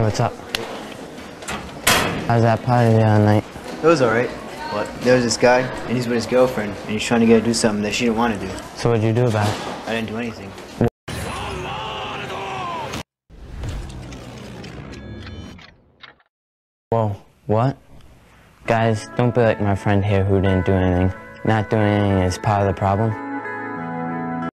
Hey, what's up? How's that party the other night? It was alright. What? there was this guy, and he's with his girlfriend, and he's trying to get her to do something that she didn't want to do. So what'd you do about it? I didn't do anything. Whoa, what? Guys, don't be like my friend here who didn't do anything. Not doing anything is part of the problem.